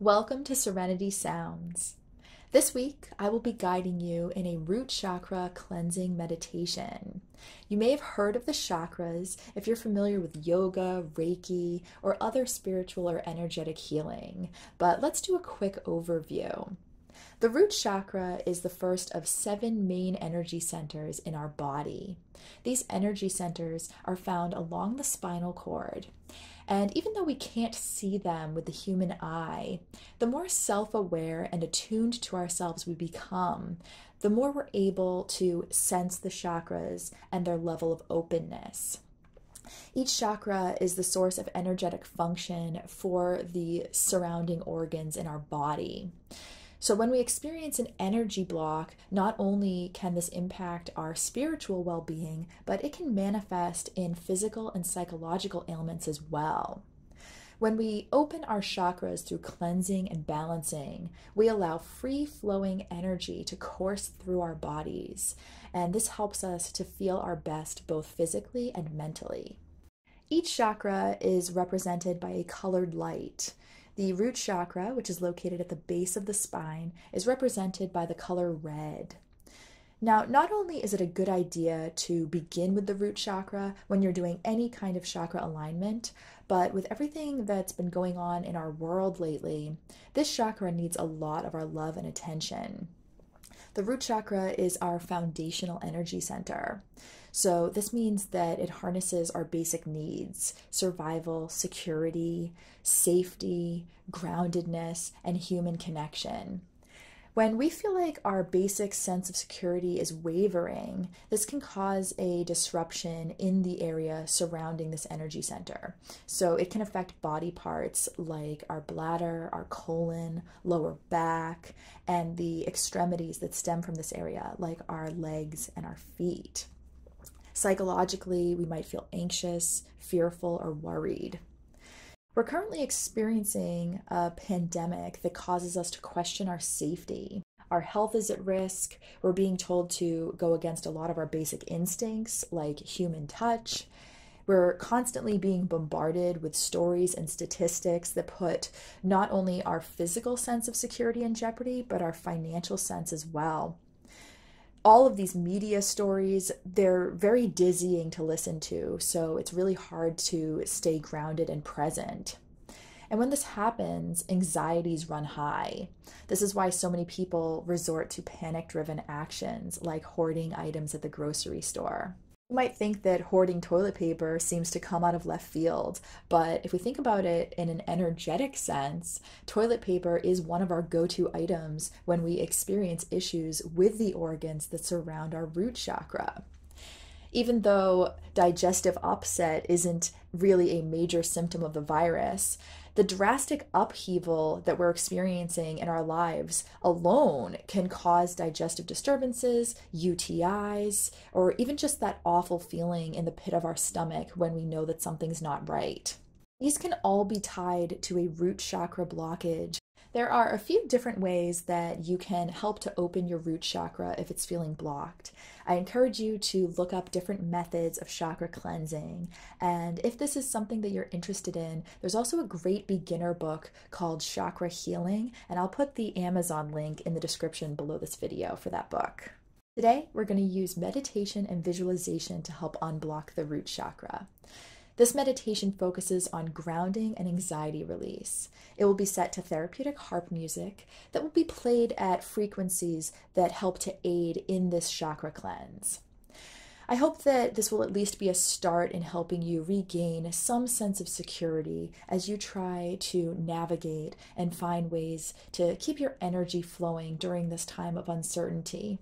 Welcome to Serenity Sounds. This week, I will be guiding you in a root chakra cleansing meditation. You may have heard of the chakras if you're familiar with yoga, Reiki, or other spiritual or energetic healing, but let's do a quick overview. The root chakra is the first of seven main energy centers in our body. These energy centers are found along the spinal cord. And even though we can't see them with the human eye, the more self aware and attuned to ourselves we become, the more we're able to sense the chakras and their level of openness. Each chakra is the source of energetic function for the surrounding organs in our body. So, when we experience an energy block, not only can this impact our spiritual well being, but it can manifest in physical and psychological ailments as well. When we open our chakras through cleansing and balancing, we allow free flowing energy to course through our bodies, and this helps us to feel our best both physically and mentally. Each chakra is represented by a colored light. The root chakra, which is located at the base of the spine, is represented by the color red. Now, not only is it a good idea to begin with the root chakra when you're doing any kind of chakra alignment, but with everything that's been going on in our world lately, this chakra needs a lot of our love and attention. The root chakra is our foundational energy center. So, this means that it harnesses our basic needs survival, security, safety, groundedness, and human connection. When we feel like our basic sense of security is wavering, this can cause a disruption in the area surrounding this energy center. So it can affect body parts like our bladder, our colon, lower back, and the extremities that stem from this area, like our legs and our feet. Psychologically, we might feel anxious, fearful, or worried. We're currently experiencing a pandemic that causes us to question our safety. Our health is at risk. We're being told to go against a lot of our basic instincts, like human touch. We're constantly being bombarded with stories and statistics that put not only our physical sense of security in jeopardy, but our financial sense as well all of these media stories, they're very dizzying to listen to. So it's really hard to stay grounded and present. And when this happens, anxieties run high. This is why so many people resort to panic driven actions like hoarding items at the grocery store. You might think that hoarding toilet paper seems to come out of left field, but if we think about it in an energetic sense, toilet paper is one of our go to items when we experience issues with the organs that surround our root chakra. Even though digestive upset isn't really a major symptom of the virus, the drastic upheaval that we're experiencing in our lives alone can cause digestive disturbances, UTIs, or even just that awful feeling in the pit of our stomach when we know that something's not right. These can all be tied to a root chakra blockage there are a few different ways that you can help to open your root chakra if it's feeling blocked. I encourage you to look up different methods of chakra cleansing. And if this is something that you're interested in, there's also a great beginner book called Chakra Healing, and I'll put the Amazon link in the description below this video for that book. Today, we're going to use meditation and visualization to help unblock the root chakra. This meditation focuses on grounding and anxiety release. It will be set to therapeutic harp music that will be played at frequencies that help to aid in this chakra cleanse. I hope that this will at least be a start in helping you regain some sense of security as you try to navigate and find ways to keep your energy flowing during this time of uncertainty.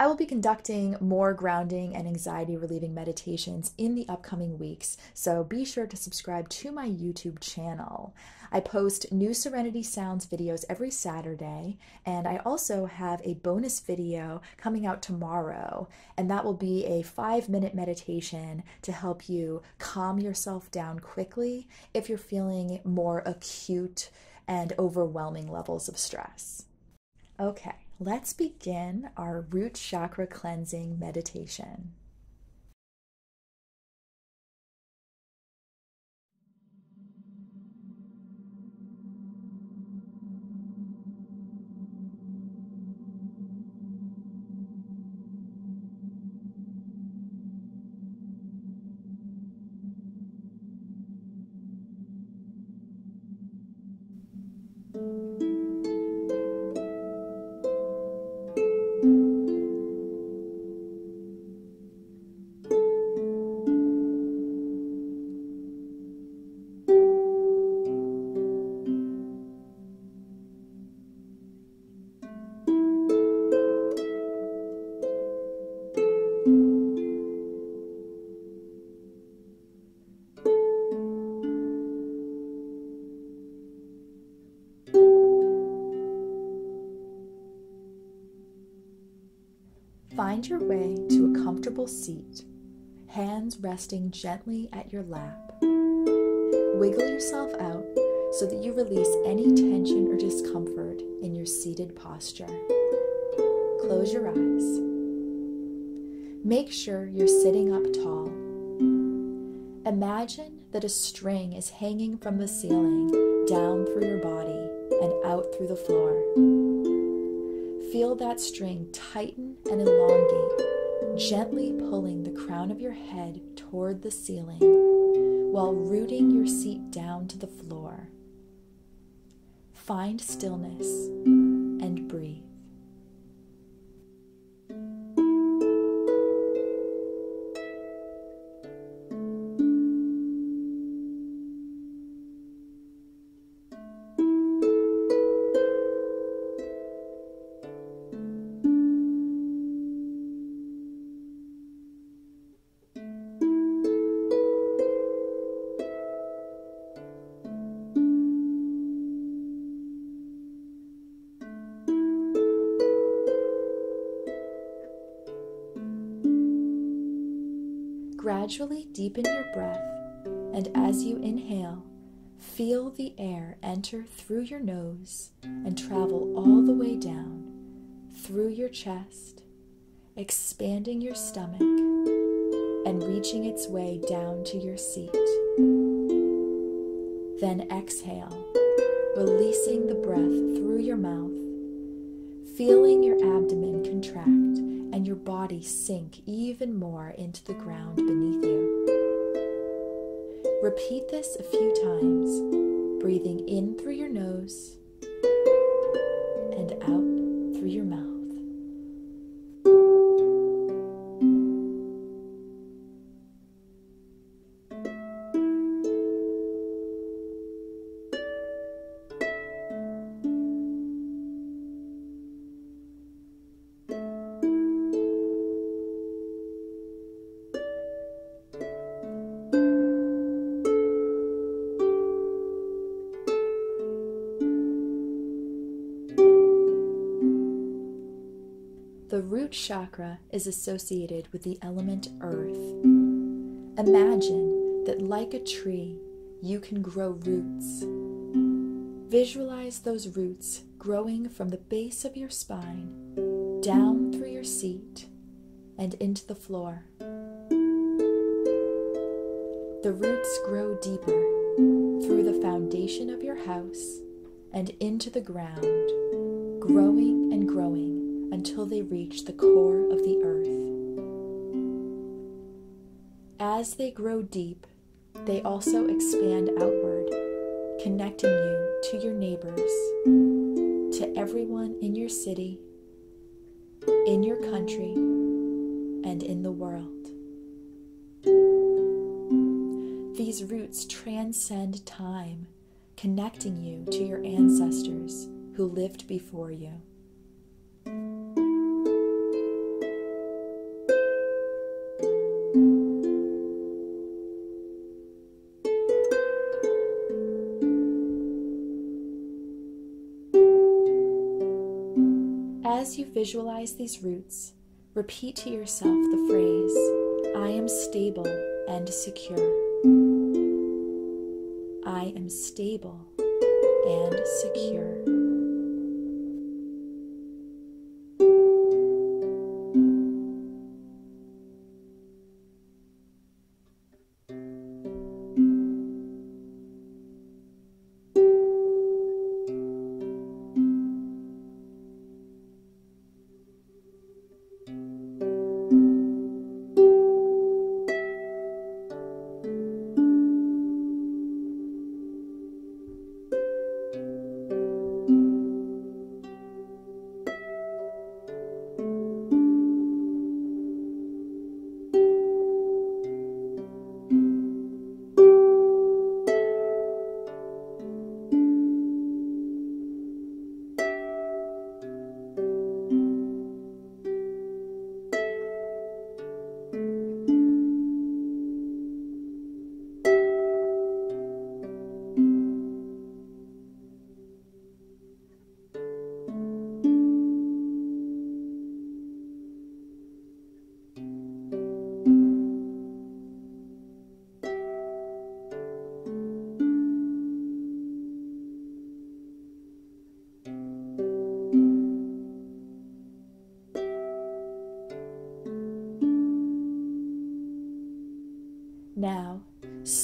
I will be conducting more grounding and anxiety relieving meditations in the upcoming weeks, so be sure to subscribe to my YouTube channel. I post new Serenity Sounds videos every Saturday, and I also have a bonus video coming out tomorrow, and that will be a five minute meditation to help you calm yourself down quickly if you're feeling more acute and overwhelming levels of stress. Okay let's begin our root chakra cleansing meditation. Comfortable seat, hands resting gently at your lap. Wiggle yourself out so that you release any tension or discomfort in your seated posture. Close your eyes. Make sure you're sitting up tall. Imagine that a string is hanging from the ceiling down through your body and out through the floor. Feel that string tighten and elongate, gently pulling the crown of your head toward the ceiling while rooting your seat down to the floor. Find stillness and breathe. Gradually deepen your breath, and as you inhale, feel the air enter through your nose and travel all the way down through your chest, expanding your stomach and reaching its way down to your seat. Then exhale, releasing the breath through your mouth, feeling your abdomen contract and your body sink even more into the ground beneath you. Repeat this a few times, breathing in through your nose and out through your mouth. The root chakra is associated with the element earth. Imagine that, like a tree, you can grow roots. Visualize those roots growing from the base of your spine, down through your seat, and into the floor. The roots grow deeper through the foundation of your house and into the ground, growing and growing until they reach the core of the earth. As they grow deep, they also expand outward, connecting you to your neighbors, to everyone in your city, in your country, and in the world. These roots transcend time, connecting you to your ancestors who lived before you. As you visualize these roots, repeat to yourself the phrase, I am stable and secure. I am stable and secure.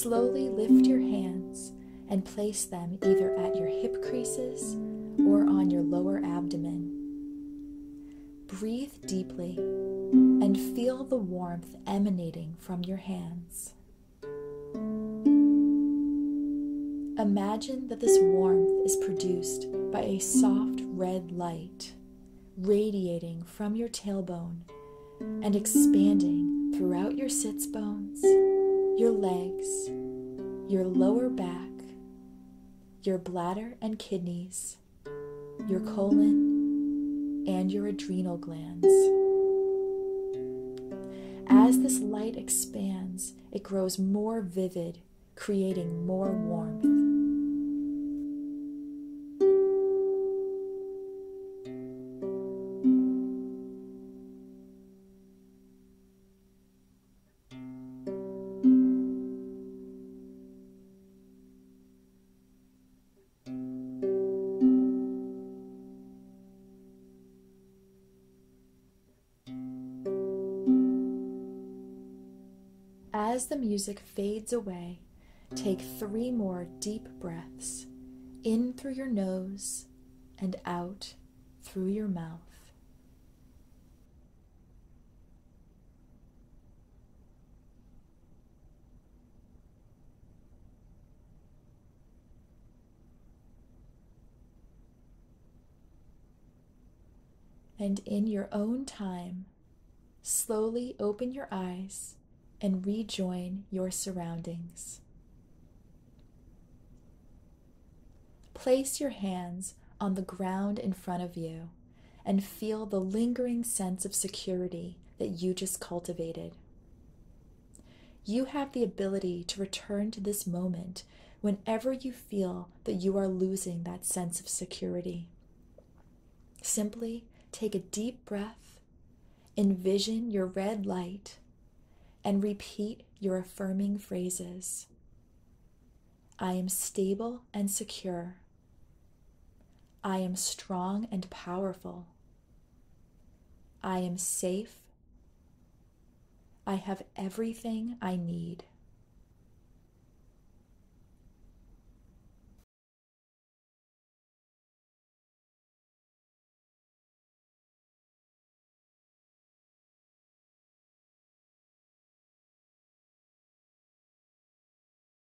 Slowly lift your hands and place them either at your hip creases or on your lower abdomen. Breathe deeply and feel the warmth emanating from your hands. Imagine that this warmth is produced by a soft red light radiating from your tailbone and expanding throughout your sits bones, your legs, your lower back, your bladder and kidneys, your colon, and your adrenal glands. As this light expands, it grows more vivid, creating more warmth. As the music fades away, take three more deep breaths in through your nose and out through your mouth. And in your own time, slowly open your eyes and rejoin your surroundings. Place your hands on the ground in front of you and feel the lingering sense of security that you just cultivated. You have the ability to return to this moment whenever you feel that you are losing that sense of security. Simply take a deep breath, envision your red light and repeat your affirming phrases I am stable and secure. I am strong and powerful. I am safe. I have everything I need.